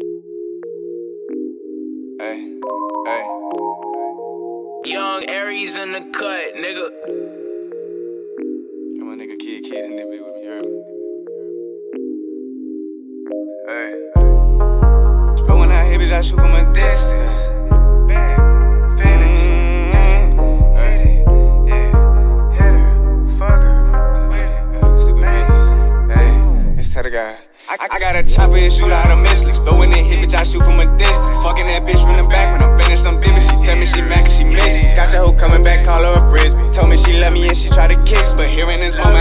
Hey, hey. Young Aries in the cut, nigga. Come on, nigga Kidd Kidd in there bitch with me, heard me? Hey. When I hit bitch, I shoot from a distance. I, I, got a chopper and shoot out of misleaks. But when it hit, bitch, I shoot from a distance. Fucking that bitch from the back when I'm finished, I'm dipping. She tell me she mad cause she miss me. Got your hoe coming back, call her a frisbee. Told me she love me and she try to kiss. But here in this moment,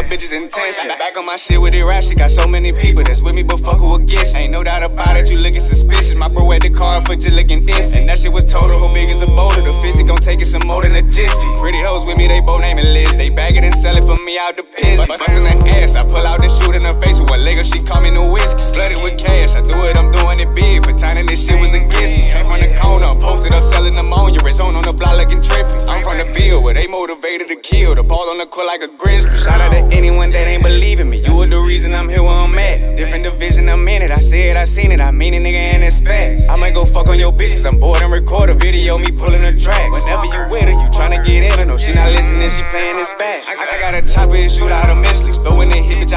more than I love bitches oh, intensely. Back on my shit with it rash. She got so many people that's with me, but fuck who against. Ain't no doubt about it, you looking suspicious. My bro at the car for just looking iffy. And that shit was total. Who big is a boulder? The fizzy gon' take it some more than a jiffy. Pretty hoes with me, they both naming Liz. They bag it and sell it for me out the piss. Bustin' the ass, I pull out and shoot in her face with one leg up. She call me new whiskey. Flooded with cash, I do it, I'm doing it big. For time and this shit was against me. Came from the corner, posted up selling ammonia. It's on on the block looking trippy. I'm from the field where they motivated kill. The ball on the court like a grizzly. Shout out to anyone that ain't believing me. You were the reason I'm here where I'm at. Different division, I'm in it. I said, I seen it. I mean it, nigga, and it's facts. I might go fuck on your bitch, cause I'm bored and record a video me pulling the tracks. Whenever you with her, you tryna get in her. No, she not listening, she playing this bash. I, got a chopper and shoot out of misleaks. But when it hit,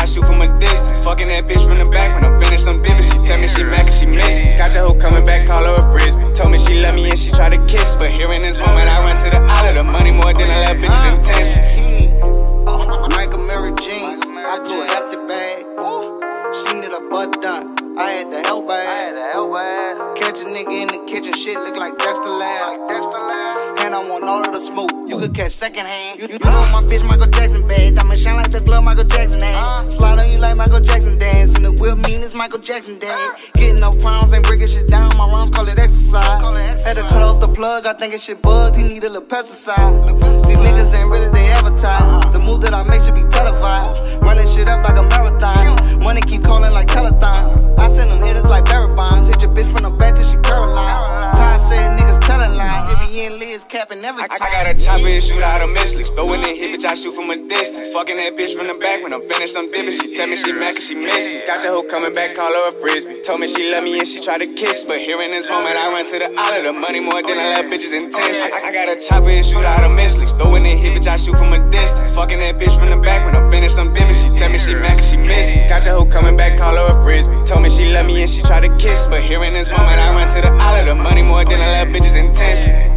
help her ass. Catch a nigga in the kitchen, shit look like Dexter Lab. And I want all of the smoke. You could catch second hand. You, you know my bitch Michael Jackson bad. Diamond shine like the glove Michael Jackson had. Slide on you like Michael Jackson dance. And the whip mean is Michael Jackson dad. Getting no pounds, ain't breaking shit down. My runs call it exercise. Had to cut off the plug. I think it shit bugged. He need a little pesticide. These niggas ain't really they advertise. The move that I make should be televised. Liz capping every I. I got a chopper and shoot out of misleaks. But when it hit, bitch, I shoot from a distance. Fucking that bitch from the back when I'm finished, I'm dipping. She tell me she mad cause she miss me. Got your hoe coming back, call her a frisbee. Told me she love me and she try to kiss. But here in this moment, I run to the island. The money more than I love bitches intensely. I, I got a chopper and shoot out of misleaks. But when it hit, bitch, I shoot from a distance. Fucking that bitch from the back when I'm finished, I'm dipping. She tell me she mad cause she miss me. Got your hoe coming back, call her a frisbee. Told me she love me and she try to kiss. But here in this moment, I run to the island. The money more than I love bitches intensely.